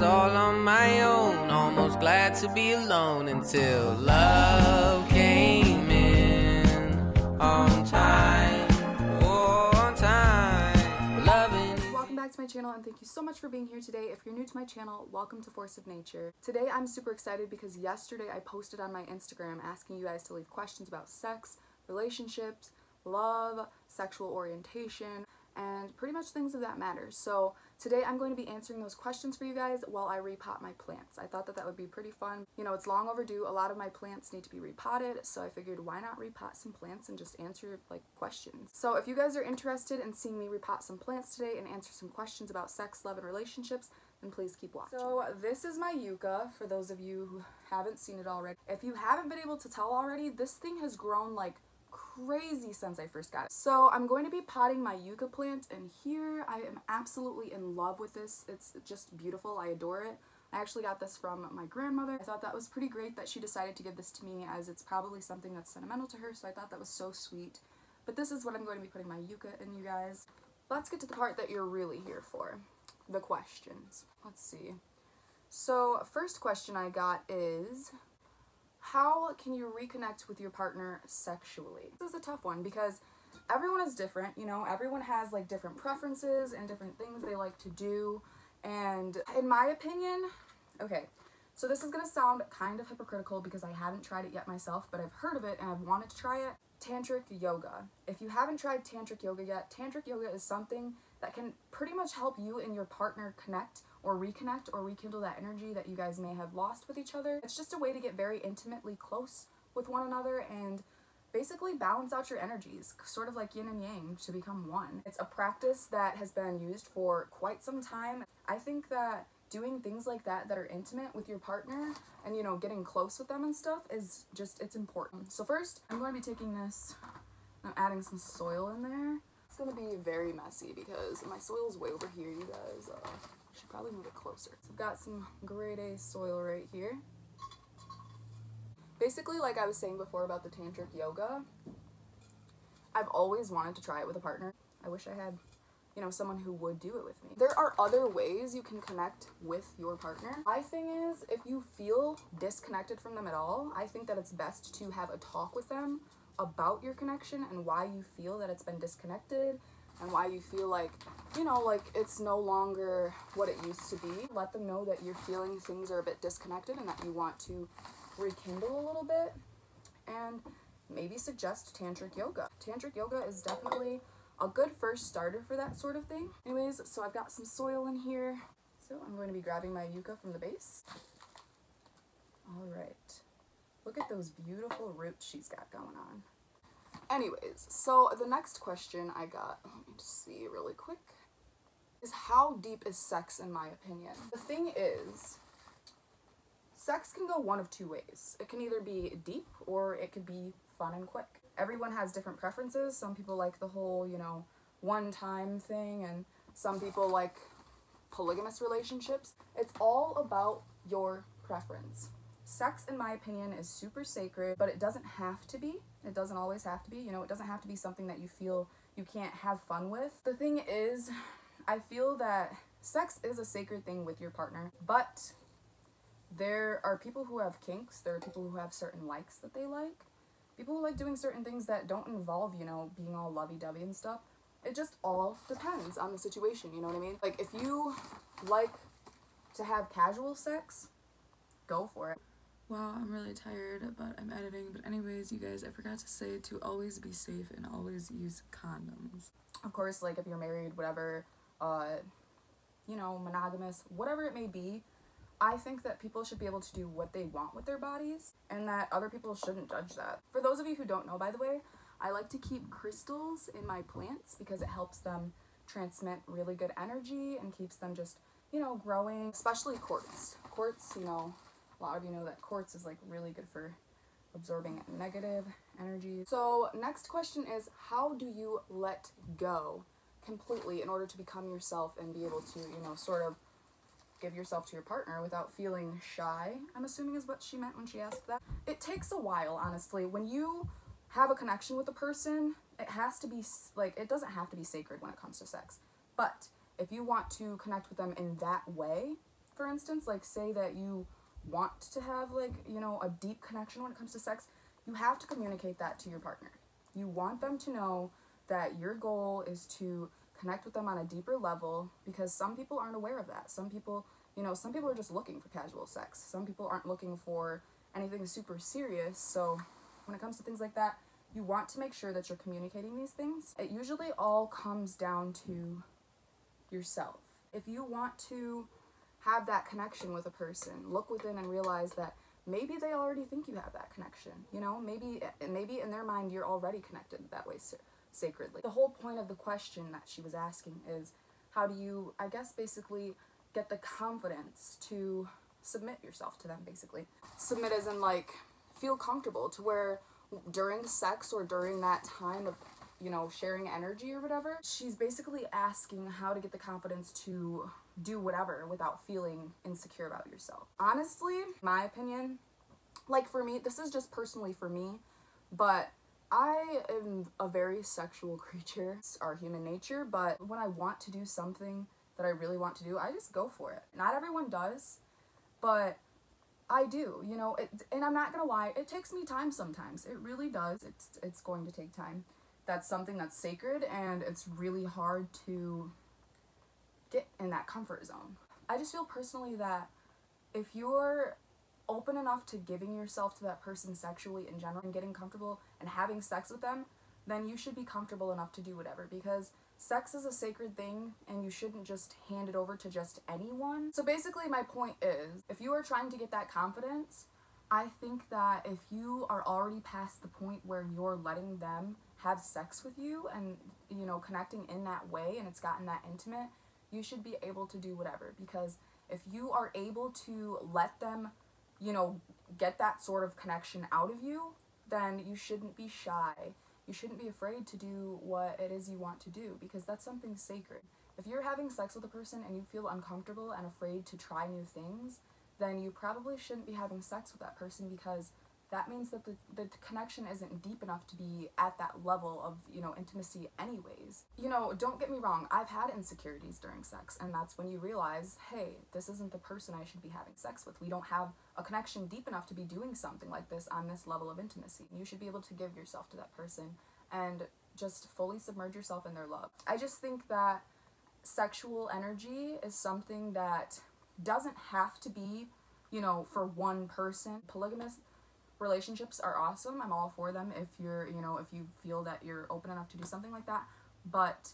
All on my own, almost glad to be alone until love came in on time. Oh, on time. Welcome back to my channel and thank you so much for being here today. If you're new to my channel, welcome to Force of Nature. Today I'm super excited because yesterday I posted on my Instagram asking you guys to leave questions about sex, relationships, love, sexual orientation, and pretty much things of that matter. So today I'm going to be answering those questions for you guys while I repot my plants. I thought that that would be pretty fun. You know, it's long overdue. A lot of my plants need to be repotted, so I figured why not repot some plants and just answer like questions. So if you guys are interested in seeing me repot some plants today and answer some questions about sex, love, and relationships, then please keep watching. So this is my yucca for those of you who haven't seen it already. If you haven't been able to tell already, this thing has grown like crazy since I first got it. So I'm going to be potting my yucca plant and here I am absolutely in love with this. It's just beautiful. I adore it. I actually got this from my grandmother. I thought that was pretty great that she decided to give this to me as it's probably something that's sentimental to her so I thought that was so sweet. But this is what I'm going to be putting my yucca in you guys. Let's get to the part that you're really here for. The questions. Let's see. So first question I got is how can you reconnect with your partner sexually? This is a tough one because everyone is different, you know, everyone has like different preferences and different things they like to do. And in my opinion, okay, so this is gonna sound kind of hypocritical because I haven't tried it yet myself, but I've heard of it and I've wanted to try it. Tantric yoga. If you haven't tried tantric yoga yet, tantric yoga is something that can pretty much help you and your partner connect or reconnect or rekindle that energy that you guys may have lost with each other. It's just a way to get very intimately close with one another and basically balance out your energies, sort of like yin and yang to become one. It's a practice that has been used for quite some time. I think that doing things like that that are intimate with your partner and you know getting close with them and stuff is just it's important. So first, I'm going to be taking this I'm adding some soil in there. It's going to be very messy because my soil is way over here, you guys. Uh, should probably move it closer. So I've got some grade A soil right here. Basically, like I was saying before about the tantric yoga, I've always wanted to try it with a partner. I wish I had, you know, someone who would do it with me. There are other ways you can connect with your partner. My thing is, if you feel disconnected from them at all, I think that it's best to have a talk with them about your connection and why you feel that it's been disconnected and why you feel like, you know, like it's no longer what it used to be. Let them know that you're feeling things are a bit disconnected and that you want to rekindle a little bit. And maybe suggest tantric yoga. Tantric yoga is definitely a good first starter for that sort of thing. Anyways, so I've got some soil in here. So I'm going to be grabbing my yucca from the base. All right. Look at those beautiful roots she's got going on. Anyways, so the next question I got, oh, let me just see really quick, is how deep is sex in my opinion? The thing is, sex can go one of two ways. It can either be deep or it could be fun and quick. Everyone has different preferences. Some people like the whole, you know, one time thing and some people like polygamous relationships. It's all about your preference. Sex, in my opinion, is super sacred, but it doesn't have to be. It doesn't always have to be. You know, it doesn't have to be something that you feel you can't have fun with. The thing is, I feel that sex is a sacred thing with your partner, but there are people who have kinks, there are people who have certain likes that they like, people who like doing certain things that don't involve, you know, being all lovey dovey and stuff. It just all depends on the situation, you know what I mean? Like, if you like to have casual sex, go for it. Wow, I'm really tired, but I'm editing. But anyways, you guys, I forgot to say to always be safe and always use condoms. Of course, like if you're married, whatever, uh, you know, monogamous, whatever it may be, I think that people should be able to do what they want with their bodies and that other people shouldn't judge that. For those of you who don't know, by the way, I like to keep crystals in my plants because it helps them transmit really good energy and keeps them just, you know, growing, especially quartz. Quartz, you know, a lot of you know that quartz is like really good for absorbing negative energy. So next question is how do you let go completely in order to become yourself and be able to, you know, sort of give yourself to your partner without feeling shy, I'm assuming is what she meant when she asked that. It takes a while, honestly. When you have a connection with a person, it has to be, like, it doesn't have to be sacred when it comes to sex. But if you want to connect with them in that way, For instance, like say that you want to have like, you know, a deep connection when it comes to sex, you have to communicate that to your partner. You want them to know that your goal is to connect with them on a deeper level because some people aren't aware of that. Some people, you know, some people are just looking for casual sex. Some people aren't looking for anything super serious. So when it comes to things like that, you want to make sure that you're communicating these things. It usually all comes down to yourself. If you want to have that connection with a person, look within and realize that maybe they already think you have that connection. You know, maybe maybe in their mind you're already connected that way sacredly. The whole point of the question that she was asking is how do you I guess basically get the confidence to submit yourself to them basically. Submit as in like feel comfortable to where during sex or during that time of you know sharing energy or whatever she's basically asking how to get the confidence to do whatever without feeling insecure about yourself honestly my opinion like for me this is just personally for me but I am a very sexual creature. It's our human nature, but when I want to do something that I really want to do, I just go for it. Not everyone does, but I do, you know, it, and I'm not gonna lie, it takes me time sometimes. It really does. It's it's going to take time. That's something that's sacred, and it's really hard to get in that comfort zone. I just feel personally that if you're open enough to giving yourself to that person sexually in general and getting comfortable and having sex with them, then you should be comfortable enough to do whatever because sex is a sacred thing and you shouldn't just hand it over to just anyone. So basically, my point is if you are trying to get that confidence, I think that if you are already past the point where you're letting them have sex with you and, you know, connecting in that way and it's gotten that intimate, you should be able to do whatever because if you are able to let them, you know, get that sort of connection out of you, then you shouldn't be shy you shouldn't be afraid to do what it is you want to do because that's something sacred. If you're having sex with a person and you feel uncomfortable and afraid to try new things, then you probably shouldn't be having sex with that person because that means that the, the connection isn't deep enough to be at that level of you know intimacy anyways. You know don't get me wrong i've had insecurities during sex and that's when you realize hey this isn't the person i should be having sex with. We don't have a connection deep enough to be doing something like this on this level of intimacy. You should be able to give yourself to that person and just fully submerge yourself in their love. I just think that sexual energy is something that doesn't have to be you know for one person. Polygamous relationships are awesome. I'm all for them if you're, you know, if you feel that you're open enough to do something like that. But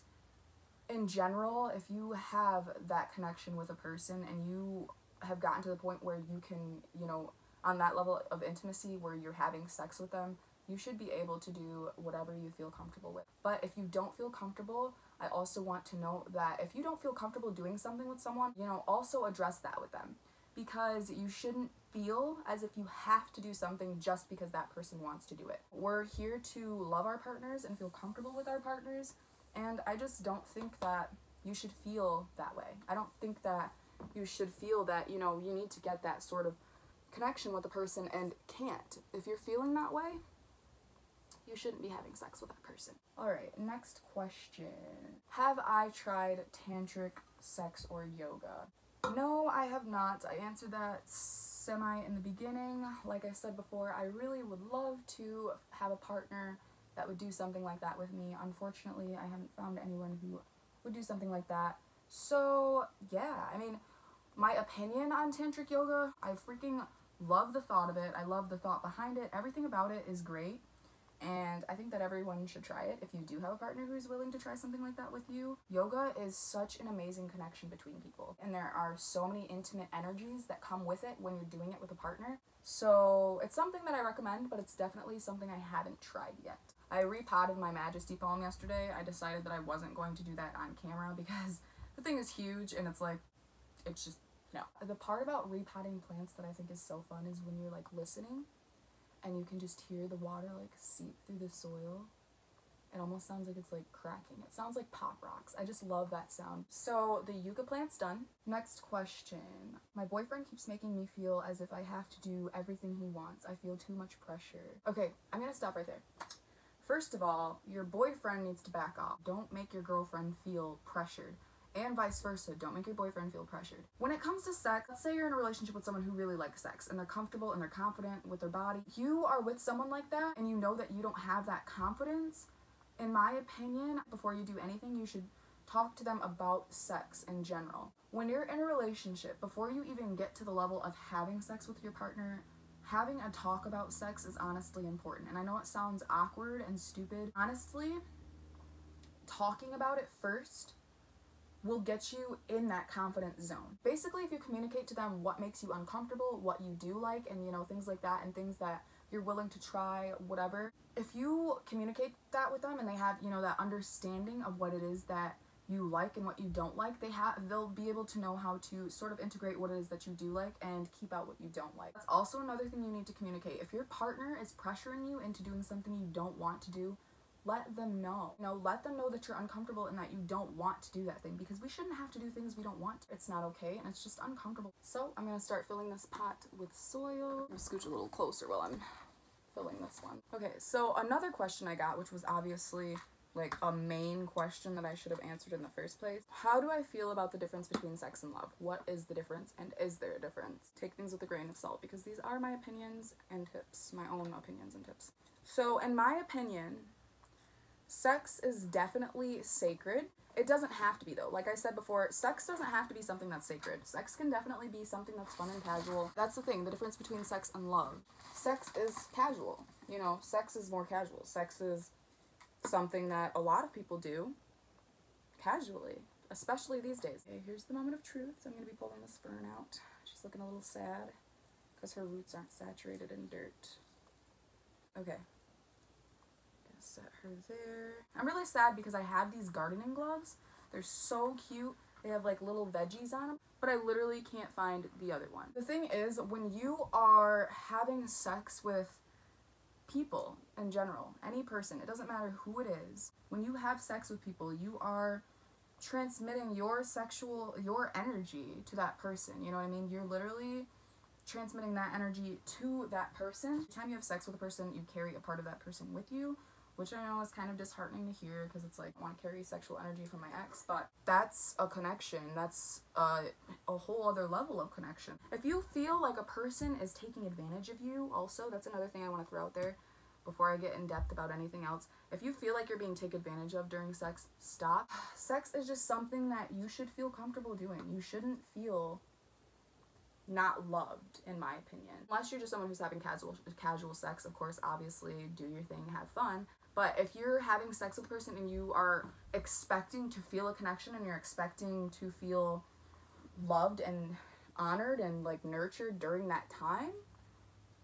in general, if you have that connection with a person and you have gotten to the point where you can, you know, on that level of intimacy where you're having sex with them, you should be able to do whatever you feel comfortable with. But if you don't feel comfortable, I also want to note that if you don't feel comfortable doing something with someone, you know, also address that with them because you shouldn't feel as if you have to do something just because that person wants to do it. We're here to love our partners and feel comfortable with our partners, and I just don't think that you should feel that way. I don't think that you should feel that, you know, you need to get that sort of connection with a person and can't. If you're feeling that way, you shouldn't be having sex with that person. All right, next question. Have I tried tantric sex or yoga? No, I have not. I answered that semi in the beginning. Like I said before, I really would love to have a partner that would do something like that with me. Unfortunately, I haven't found anyone who would do something like that. So, yeah, I mean, my opinion on tantric yoga, I freaking love the thought of it. I love the thought behind it. Everything about it is great. And I think that everyone should try it if you do have a partner who's willing to try something like that with you. Yoga is such an amazing connection between people, and there are so many intimate energies that come with it when you're doing it with a partner. So it's something that I recommend, but it's definitely something I haven't tried yet. I repotted my Majesty palm yesterday. I decided that I wasn't going to do that on camera because the thing is huge and it's like, it's just, no. The part about repotting plants that I think is so fun is when you're like listening and you can just hear the water like seep through the soil. It almost sounds like it's like cracking. It sounds like pop rocks. I just love that sound. So the yucca plant's done. Next question. My boyfriend keeps making me feel as if I have to do everything he wants. I feel too much pressure. Okay, I'm gonna stop right there. First of all, your boyfriend needs to back off. Don't make your girlfriend feel pressured. And vice versa. Don't make your boyfriend feel pressured. When it comes to sex, let's say you're in a relationship with someone who really likes sex and they're comfortable and they're confident with their body. You are with someone like that and you know that you don't have that confidence. In my opinion, before you do anything, you should talk to them about sex in general. When you're in a relationship, before you even get to the level of having sex with your partner, having a talk about sex is honestly important. And I know it sounds awkward and stupid. Honestly, talking about it first will get you in that confident zone. Basically, if you communicate to them what makes you uncomfortable, what you do like, and you know, things like that, and things that you're willing to try, whatever, if you communicate that with them and they have, you know, that understanding of what it is that you like and what you don't like, they have they'll be able to know how to sort of integrate what it is that you do like and keep out what you don't like. That's also another thing you need to communicate. If your partner is pressuring you into doing something you don't want to do, let them know. You know, let them know that you're uncomfortable and that you don't want to do that thing because we shouldn't have to do things we don't want. To. It's not okay and it's just uncomfortable. So I'm gonna start filling this pot with soil. I'm scooch a little closer while I'm filling this one. Okay, so another question I got, which was obviously like a main question that I should have answered in the first place. How do I feel about the difference between sex and love? What is the difference and is there a difference? Take things with a grain of salt because these are my opinions and tips, my own opinions and tips. So, in my opinion, sex is definitely sacred. It doesn't have to be though. Like I said before, sex doesn't have to be something that's sacred. Sex can definitely be something that's fun and casual. That's the thing, the difference between sex and love. Sex is casual. You know, sex is more casual. Sex is something that a lot of people do casually, especially these days. Okay, here's the moment of truth. I'm going to be pulling this fern out. She's looking a little sad because her roots aren't saturated in dirt. Okay. Her there. I'm really sad because I have these gardening gloves. They're so cute. They have like little veggies on them, but I literally can't find the other one. The thing is, when you are having sex with people in general, any person, it doesn't matter who it is. When you have sex with people, you are transmitting your sexual your energy to that person. You know what I mean? You're literally transmitting that energy to that person. Every time you have sex with a person, you carry a part of that person with you, which I know is kind of disheartening to hear because it's like I want to carry sexual energy from my ex, but that's a connection. That's a, a whole other level of connection. If you feel like a person is taking advantage of you, also, that's another thing I want to throw out there before I get in depth about anything else. If you feel like you're being taken advantage of during sex, stop. Sex is just something that you should feel comfortable doing. You shouldn't feel not loved in my opinion unless you're just someone who's having casual casual sex of course obviously do your thing have fun but if you're having sex with a person and you are expecting to feel a connection and you're expecting to feel loved and honored and like nurtured during that time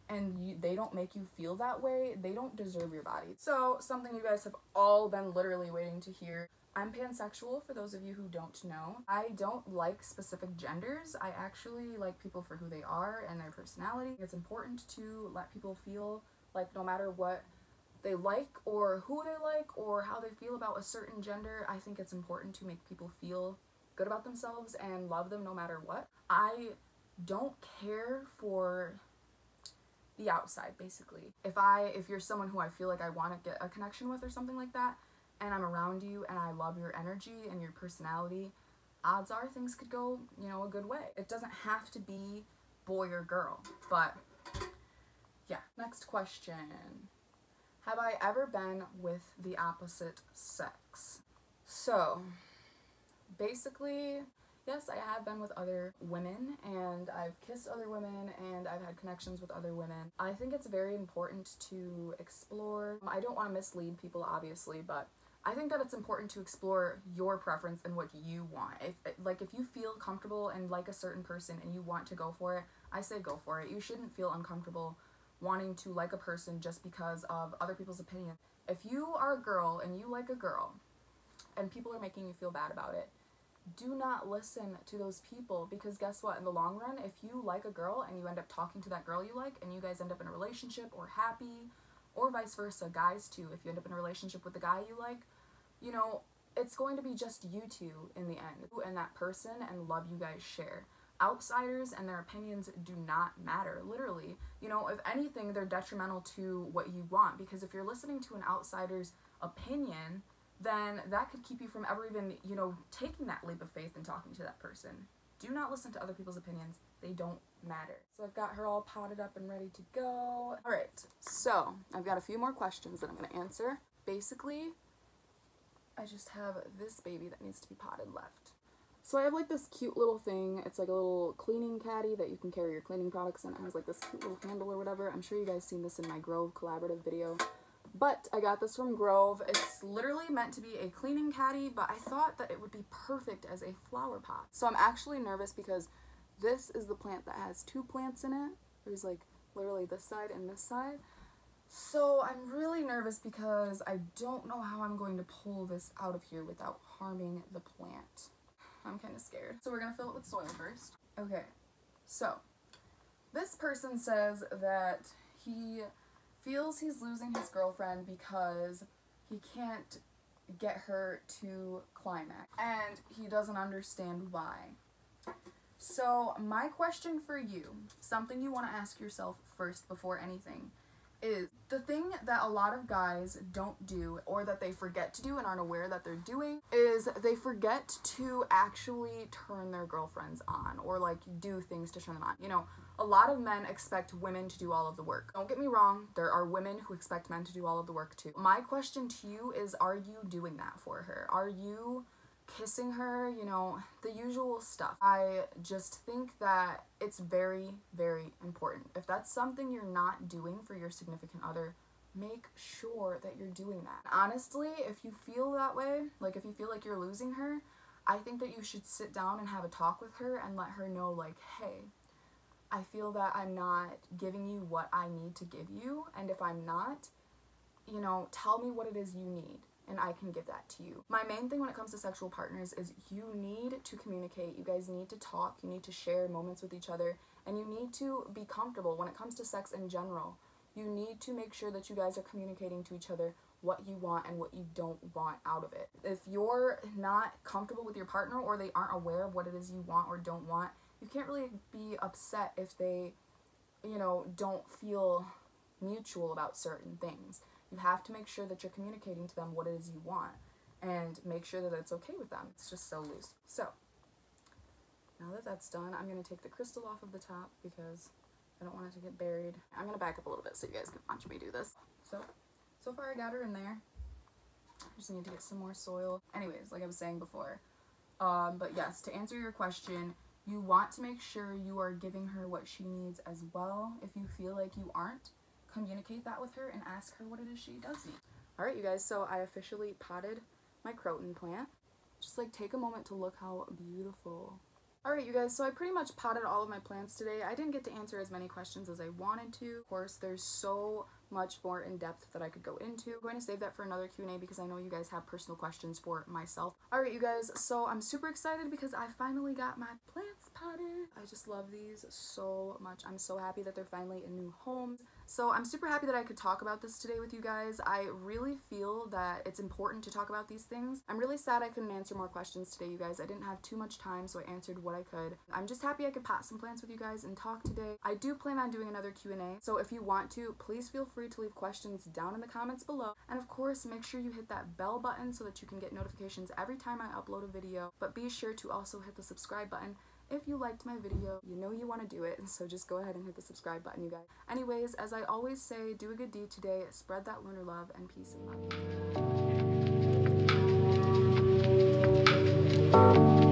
and you, they don't make you feel that way, they don't deserve your body. So, something you guys have all been literally waiting to hear. I'm pansexual for those of you who don't know. I don't like specific genders. I actually like people for who they are and their personality. It's important to let people feel like no matter what they like or who they like or how they feel about a certain gender, I think it's important to make people feel good about themselves and love them no matter what. I don't care for the outside basically. If I if you're someone who I feel like I want to get a connection with or something like that and I'm around you and I love your energy and your personality, odds are things could go, you know, a good way. It doesn't have to be boy or girl, but yeah. Next question. Have I ever been with the opposite sex? So, basically, yes, I have been with other women and I've kissed other women and I've had connections with other women. I think it's very important to explore. I don't want to mislead people, obviously, but I think that it's important to explore your preference and what you want. If like if you feel comfortable and like a certain person and you want to go for it, I say go for it. You shouldn't feel uncomfortable wanting to like a person just because of other people's opinion. If you are a girl and you like a girl and people are making you feel bad about it, do not listen to those people because guess what? In the long run, if you like a girl and you end up talking to that girl you like and you guys end up in a relationship or happy or vice versa, guys too, if you end up in a relationship with the guy you like, you know, it's going to be just you two in the end, you and that person and love you guys share. Outsiders and their opinions do not matter, literally. You know, if anything, they're detrimental to what you want because if you're listening to an outsider's opinion, then that could keep you from ever even, you know, taking that leap of faith and talking to that person. Do not listen to other people's opinions. They don't matter. So I've got her all potted up and ready to go. All right. So, I've got a few more questions that I'm going to answer. Basically, I just have this baby that needs to be potted left. So I have like this cute little thing. It's like a little cleaning caddy that you can carry your cleaning products in. It has like this cute little handle or whatever. I'm sure you guys seen this in my Grove collaborative video. But I got this from Grove. It's literally meant to be a cleaning caddy, but I thought that it would be perfect as a flower pot. So I'm actually nervous because this is the plant that has two plants in it. There's like literally this side and this side. So I'm really nervous because I don't know how I'm going to pull this out of here without harming the plant. I'm kind of scared. So we're to fill it with soil first. Okay, so this person says that he feels he's losing his girlfriend because he can't get her to climax and he doesn't understand why. So, my question for you, something you want to ask yourself first before anything, is the thing that a lot of guys don't do or that they forget to do and aren't aware that they're doing is they forget to actually turn their girlfriends on or like do things to turn them on. You know, a lot of men expect women to do all of the work. Don't get me wrong, there are women who expect men to do all of the work too. My question to you is are you doing that for her? Are you kissing her, you know, the usual stuff. I just think that it's very, very important. If that's something you're not doing for your significant other, make sure that you're doing that. Honestly, if you feel that way, like if you feel like you're losing her, I think that you should sit down and have a talk with her and let her know, like, hey, I feel that I'm not giving you what I need to give you, and if I'm not, you know, tell me what it is you need and I can give that to you. My main thing when it comes to sexual partners is you need to communicate. You guys need to talk. You need to share moments with each other. And you need to be comfortable when it comes to sex in general. You need to make sure that you guys are communicating to each other what you want and what you don't want out of it. If you're not comfortable with your partner or they aren't aware of what it is you want or don't want, you can't really be upset if they, you know, don't feel mutual about certain things. You have to make sure that you're communicating to them what it is you want and make sure that it's okay with them. It's just so loose. So, now that that's done, I'm going to take the crystal off of the top because I don't want it to get buried. I'm going to back up a little bit so you guys can watch me do this. So, so far I got her in there. I just need to get some more soil. Anyways, like I was saying before. Um, but yes, to answer your question, you want to make sure you are giving her what she needs as well. If you feel like you aren't, communicate that with her and ask her what it is she does need. Alright, you guys, so I officially potted my croton plant. Just like take a moment to look how beautiful. Alright, you guys, so I pretty much potted all of my plants today. I didn't get to answer as many questions as I wanted to. Of course, there's so much more in depth that I could go into. I'm going to save that for another Q&A because I know you guys have personal questions for myself. Alright, you guys, so I'm super excited because I finally got my plants potted. I just love these so much. I'm so happy that they're finally in new homes. So I'm super happy that I could talk about this today with you guys. I really feel that it's important to talk about these things. I'm really sad I couldn't answer more questions today, you guys. I didn't have too much time, so I answered what I could. I'm just happy I could pot some plants with you guys and talk today. I do plan on doing another Q&A, so if you want to, please feel free to leave questions down in the comments below. And of course, make sure you hit that bell button so that you can get notifications every time I upload a video. But be sure to also hit the subscribe button if you liked my video, you know you want to do it, so just go ahead and hit the subscribe button, you guys. Anyways, as I always say, do a good deed today, spread that lunar love, and peace and love.